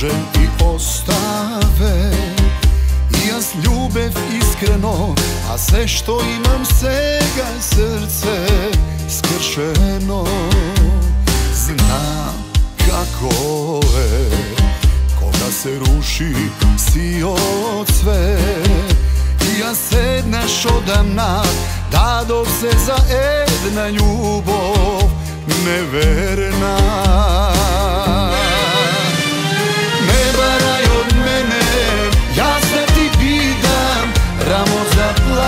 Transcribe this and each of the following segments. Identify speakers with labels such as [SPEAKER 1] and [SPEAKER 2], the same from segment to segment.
[SPEAKER 1] Kaže i ostave. I ja s ljubev iskreno A sve što imam svega srce skršeno. Znam kako je Koga se ruši si od sve. I ja sedneš odamna Da dok se za jedna ljubov neverna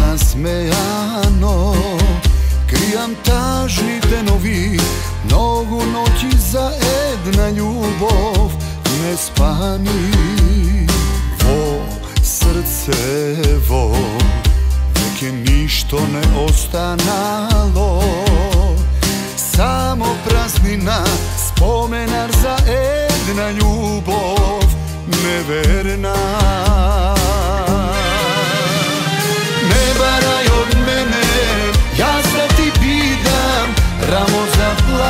[SPEAKER 1] nasmejano. Krijam tažni denovi Mnogu noći za jedna ljubav ne spani. Vo srce vo Neke ništo ne ostanalo. Samo praznina Spomenar za jedna ljubav Neverna